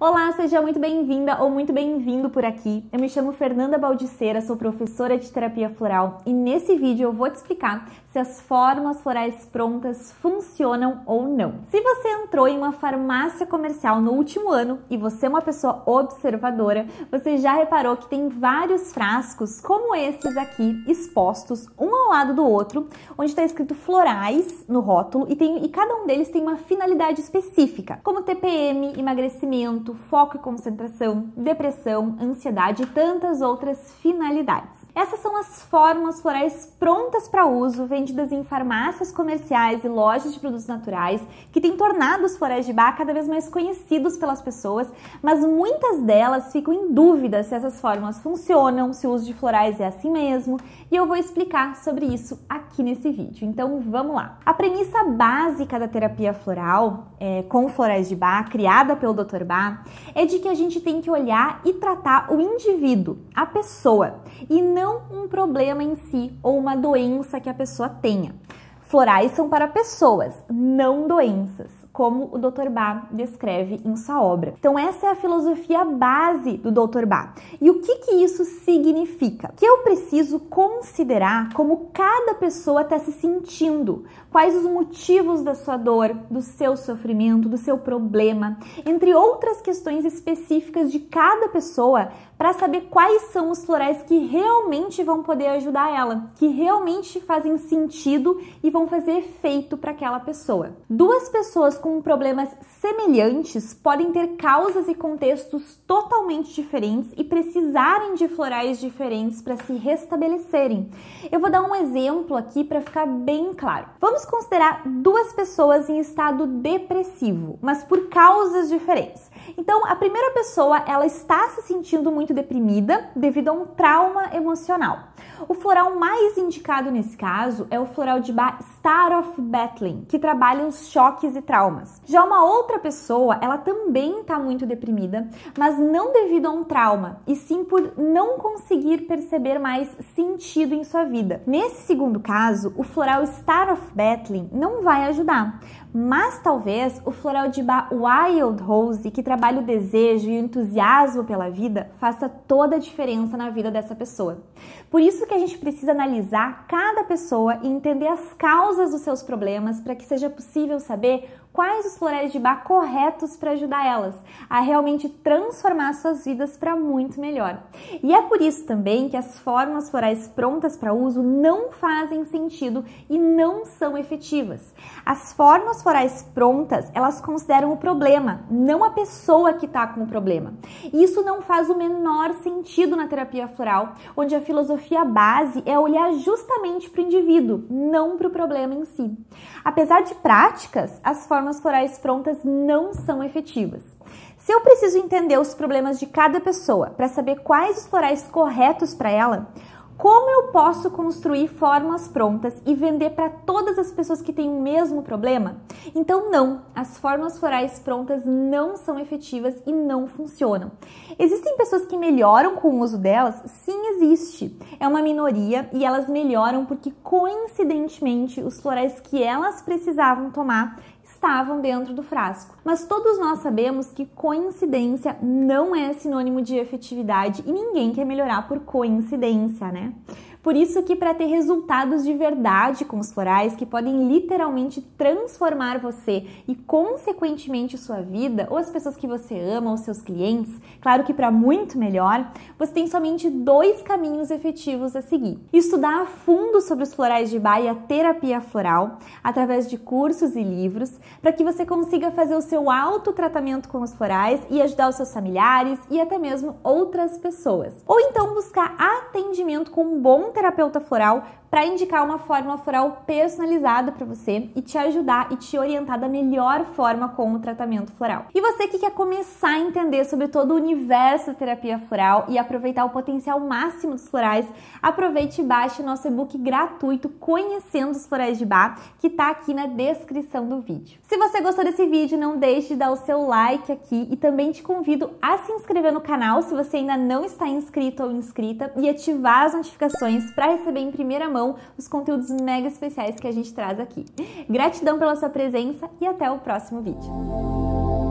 Olá, seja muito bem-vinda ou muito bem-vindo por aqui. Eu me chamo Fernanda Baldiceira, sou professora de terapia floral e nesse vídeo eu vou te explicar as fórmulas florais prontas funcionam ou não. Se você entrou em uma farmácia comercial no último ano e você é uma pessoa observadora, você já reparou que tem vários frascos como esses aqui expostos um ao lado do outro, onde está escrito florais no rótulo e, tem, e cada um deles tem uma finalidade específica, como TPM, emagrecimento foco e concentração, depressão, ansiedade e tantas outras finalidades. Essas são as fórmulas florais prontas para uso, vendidas em farmácias comerciais e lojas de produtos naturais, que têm tornado os florais de Bach cada vez mais conhecidos pelas pessoas, mas muitas delas ficam em dúvida se essas fórmulas funcionam, se o uso de florais é assim mesmo, e eu vou explicar sobre isso aqui nesse vídeo. Então vamos lá. A premissa básica da terapia floral é, com florais de Bach, criada pelo Dr. Bach, é de que a gente tem que olhar e tratar o indivíduo, a pessoa, e não um problema em si ou uma doença que a pessoa tenha. Florais são para pessoas, não doenças como o Dr. Bach descreve em sua obra. Então essa é a filosofia base do Dr. Bach. E o que que isso significa? Que eu preciso considerar como cada pessoa está se sentindo, quais os motivos da sua dor, do seu sofrimento, do seu problema, entre outras questões específicas de cada pessoa, para saber quais são os florais que realmente vão poder ajudar ela, que realmente fazem sentido e vão fazer efeito para aquela pessoa. Duas pessoas com problemas semelhantes podem ter causas e contextos totalmente diferentes e precisarem de florais diferentes para se restabelecerem. Eu vou dar um exemplo aqui para ficar bem claro. Vamos considerar duas pessoas em estado depressivo, mas por causas diferentes. Então, a primeira pessoa, ela está se sentindo muito deprimida devido a um trauma emocional. O floral mais indicado nesse caso é o floral de Star of Battling, que trabalha os choques e traumas. Já uma outra pessoa, ela também está muito deprimida, mas não devido a um trauma, e sim por não conseguir perceber mais sentido em sua vida. Nesse segundo caso, o floral Star of Battling não vai ajudar, mas talvez o floral de Bach Wild Rose, que trabalha o desejo e o entusiasmo pela vida, faça toda a diferença na vida dessa pessoa. Por isso que a gente precisa analisar cada pessoa e entender as causas dos seus problemas para que seja possível saber quais os florais de bar corretos para ajudar elas a realmente transformar suas vidas para muito melhor. E é por isso também que as fórmulas florais prontas para uso não fazem sentido e não são efetivas. As fórmulas florais prontas, elas consideram o problema, não a pessoa que está com o problema. Isso não faz o menor sentido na terapia floral, onde a filosofia base é olhar justamente para o indivíduo, não para o problema em si. Apesar de práticas, as fórmulas formas florais prontas não são efetivas. Se eu preciso entender os problemas de cada pessoa para saber quais os florais corretos para ela, como eu posso construir fórmulas prontas e vender para todas as pessoas que têm o mesmo problema? Então, não, as fórmulas florais prontas não são efetivas e não funcionam. Existem pessoas que melhoram com o uso delas? Sim, existe. É uma minoria e elas melhoram porque, coincidentemente, os florais que elas precisavam tomar estavam dentro do frasco. Mas todos nós sabemos que coincidência não é sinônimo de efetividade e ninguém quer melhorar por coincidência, né? Por isso que para ter resultados de verdade com os florais que podem literalmente transformar você e consequentemente sua vida, ou as pessoas que você ama, ou seus clientes, claro que para muito melhor, você tem somente dois caminhos efetivos a seguir. Estudar a fundo sobre os florais de Bach e a terapia floral através de cursos e livros, para que você consiga fazer o seu autotratamento com os florais e ajudar os seus familiares e até mesmo outras pessoas. Ou então buscar atendimento com um bom terapeuta floral para indicar uma fórmula floral personalizada para você e te ajudar e te orientar da melhor forma com o tratamento floral. E você que quer começar a entender sobre todo o universo da terapia floral e aproveitar o potencial máximo dos florais, aproveite e baixe nosso e-book gratuito Conhecendo os Florais de Bar, que está aqui na descrição do vídeo. Se você gostou desse vídeo, não deixe de dar o seu like aqui e também te convido a se inscrever no canal se você ainda não está inscrito ou inscrita e ativar as notificações para receber em primeira mão os conteúdos mega especiais que a gente traz aqui. Gratidão pela sua presença e até o próximo vídeo.